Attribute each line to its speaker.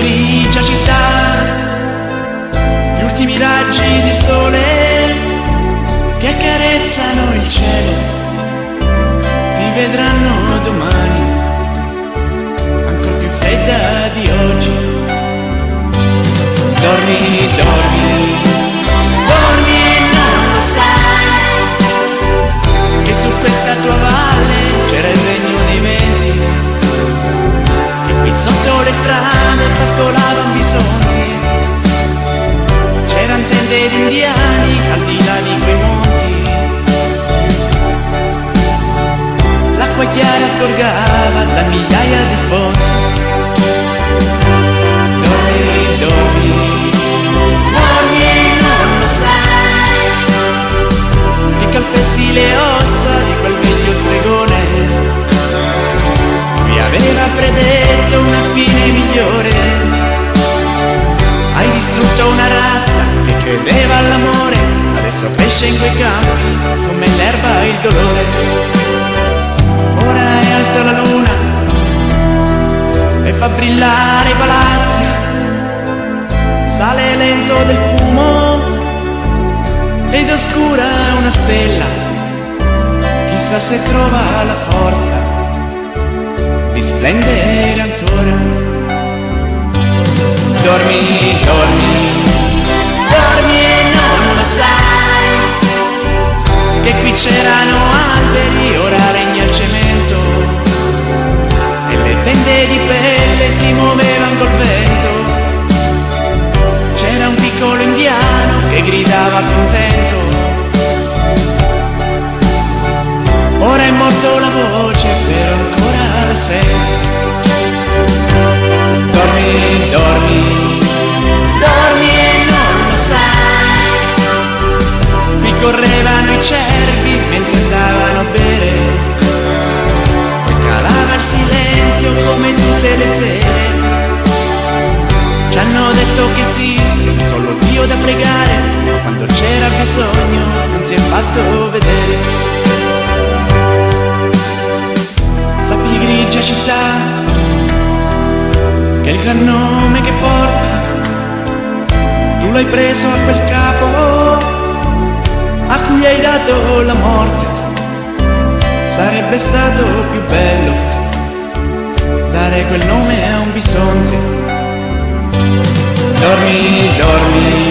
Speaker 1: grigia città, gli ultimi raggi di sole che accarezzano il cielo, ti vedranno domani, ancora più fredda di oggi. Dormi, di indiani al di là di quei monti. L'acqua chiara sgorgava da migliaia di fonti. Cresce in quei campi come l'erba il dolore Ora è alta la luna e fa brillare i palazzi sale lento del fumo ed oscura una stella. Chissà se trova la forza di splendere ancora. Dormi, gridava contento. Ora è morto la voce, però ancora la sento. Dormi, dormi, dormi e non lo sai. Qui correvano i cervi mentre andavano a bere. Poi calava il silenzio come tutte le sere. Ci hanno detto che esiste solo Dio da pregare, quando c'era bisogno non si è fatto vedere. Sappi grigia città, che il gran nome che porta, tu l'hai preso a quel capo, a cui hai dato la morte. Sarebbe stato più bello dare quel nome a un bisonte. Dormi, dormi,